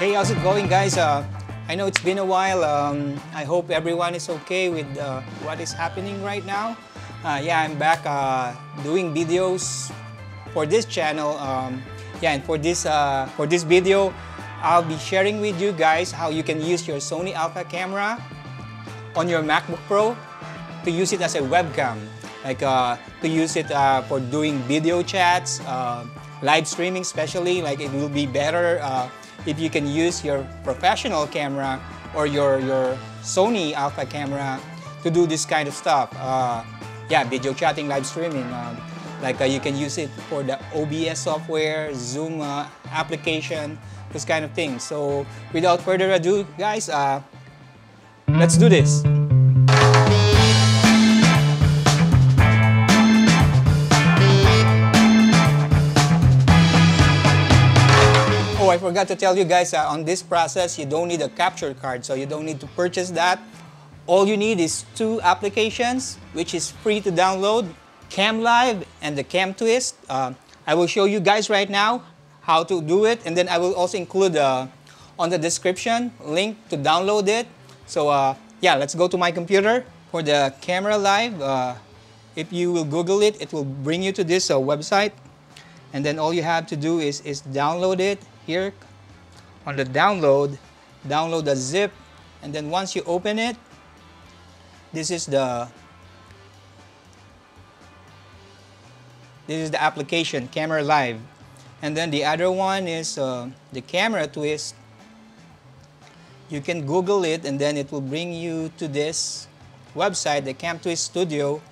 Hey, how's it going, guys? Uh, I know it's been a while. Um, I hope everyone is okay with uh, what is happening right now. Uh, yeah, I'm back uh, doing videos for this channel. Um, yeah, and for this uh, for this video, I'll be sharing with you guys how you can use your Sony Alpha camera on your MacBook Pro to use it as a webcam, like uh, to use it for doing video chats, uh, live streaming especially. Like it will be better if you can use your professional camera or your your Sony Alpha camera to do this kind of stuff. Uh, yeah, video chatting, live streaming. Um, like uh, you can use it for the OBS software, Zoom uh, application, this kind of thing. So without further ado, guys, uh, let's do this. I forgot to tell you guys uh, on this process, you don't need a capture card, so you don't need to purchase that. All you need is two applications, which is free to download, CamLive and the CamTwist. Uh, I will show you guys right now how to do it, and then I will also include uh, on the description link to download it. So uh, yeah, let's go to my computer for the Camera Live. Uh, if you will Google it, it will bring you to this uh, website, and then all you have to do is is download it here on the download, download the zip, and then once you open it, this is the this is the application Camera Live, and then the other one is uh, the Camera Twist. You can Google it, and then it will bring you to this website, the CamTwist Studio.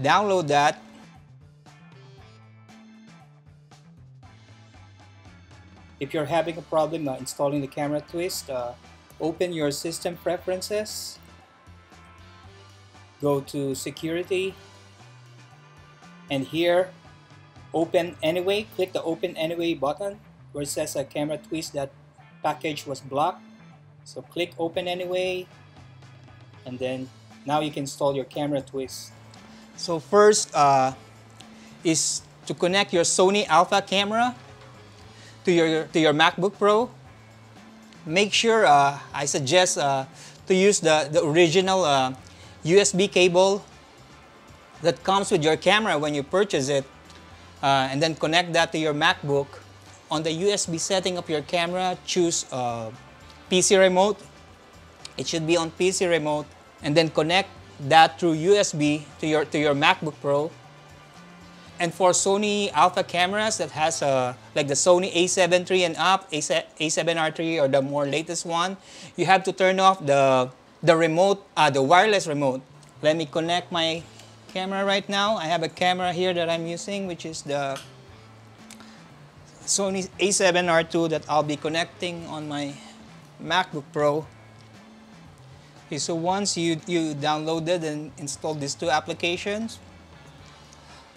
Download that, If you're having a problem uh, installing the camera twist, uh, open your system preferences, go to security, and here, open anyway, click the open anyway button where it says a camera twist that package was blocked. So click open anyway, and then now you can install your camera twist. So first uh, is to connect your Sony Alpha camera to your to your MacBook Pro, make sure uh, I suggest uh, to use the the original uh, USB cable that comes with your camera when you purchase it, uh, and then connect that to your MacBook. On the USB setting of your camera, choose uh, PC remote. It should be on PC remote, and then connect that through USB to your to your MacBook Pro. And for Sony Alpha cameras that has a, like the Sony a7 III and up, A7R3 or the more latest one, you have to turn off the, the remote, uh, the wireless remote. Let me connect my camera right now. I have a camera here that I'm using, which is the Sony a7R2 that I'll be connecting on my MacBook Pro. Okay, so once you, you downloaded and installed these two applications,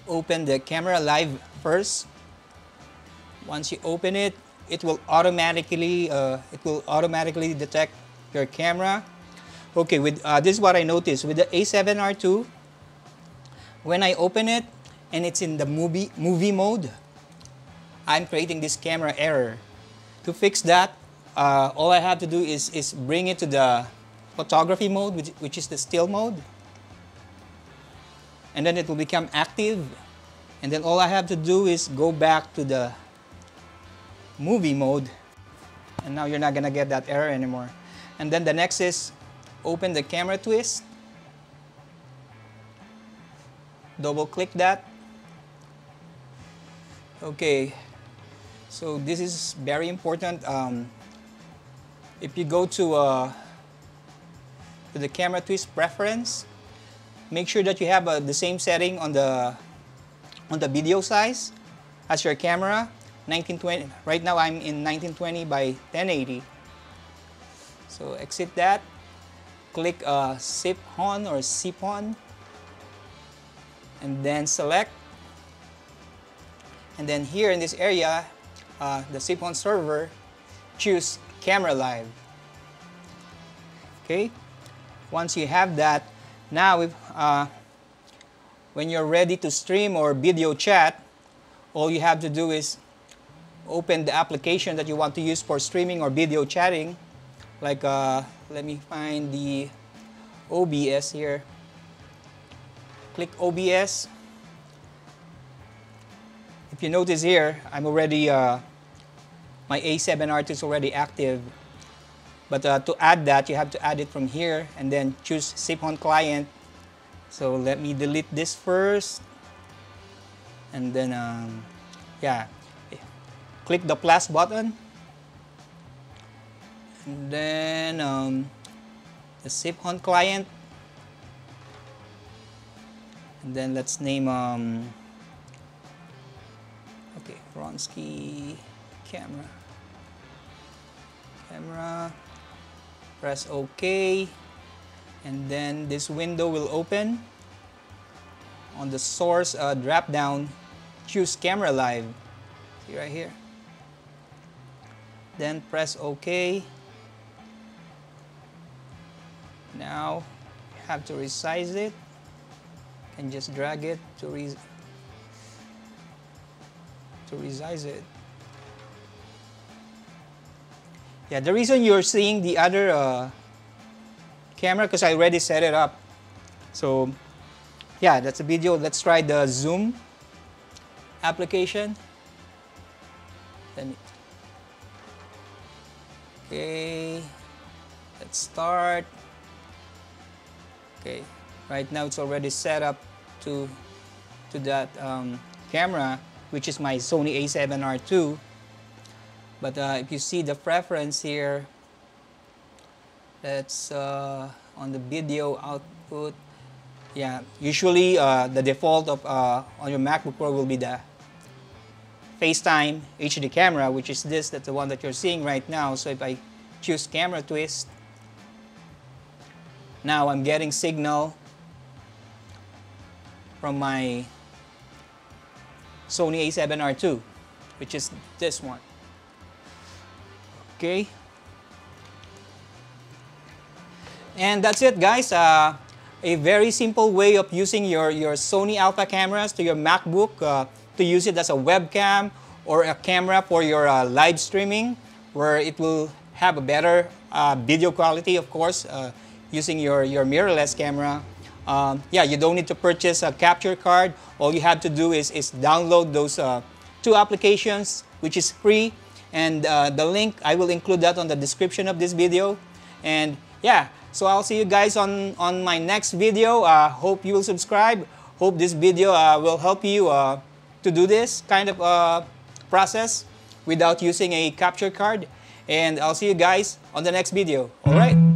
open the camera live first. Once you open it, it will automatically uh, it will automatically detect your camera. Okay, with uh, this is what I noticed with the A7R2. When I open it and it's in the movie movie mode, I'm creating this camera error. To fix that, uh, all I have to do is is bring it to the photography mode, which, which is the still mode and then it will become active. And then all I have to do is go back to the movie mode. And now you're not gonna get that error anymore. And then the next is open the camera twist. Double click that. Okay. So this is very important. Um, if you go to, uh, to the camera twist preference make sure that you have uh, the same setting on the on the video size as your camera. 1920 right now I'm in 1920 by 1080 so exit that. Click uh, zip on or Syphon and then select. And then here in this area uh, the Syphon server choose camera live. Okay? Once you have that now, uh, when you're ready to stream or video chat, all you have to do is open the application that you want to use for streaming or video chatting. Like, uh, let me find the OBS here. Click OBS. If you notice here, I'm already, uh, my A7R2 is already active. But uh, to add that, you have to add it from here and then choose Syphon client. So let me delete this first. And then, um, yeah, click the plus button. And then um, the Syphon client. And then let's name, um, okay, Ronski camera. Camera press OK. And then this window will open on the source uh, drop down choose camera live. See right here. Then press OK. Now you have to resize it. And just drag it to, to resize it Yeah, the reason you're seeing the other uh, camera because I already set it up. So yeah, that's a video. Let's try the zoom application. Then okay, let's start. Okay, right now it's already set up to to that um, camera, which is my Sony A7R II. But uh, if you see the preference here, that's uh, on the video output. Yeah, usually uh, the default of uh, on your MacBook Pro will be the FaceTime HD camera, which is this, that's the one that you're seeing right now. So if I choose camera twist, now I'm getting signal from my Sony a7R II, which is this one okay. And that's it guys. Uh, a very simple way of using your your Sony Alpha cameras to your MacBook uh, to use it as a webcam or a camera for your uh, live streaming where it will have a better uh, video quality of course uh, using your your mirrorless camera. Um, yeah you don't need to purchase a capture card. All you have to do is, is download those uh, two applications which is free and uh, the link, I will include that on the description of this video. And yeah, so I'll see you guys on, on my next video. Uh, hope you will subscribe. Hope this video uh, will help you uh, to do this kind of uh, process without using a capture card. And I'll see you guys on the next video. Alright?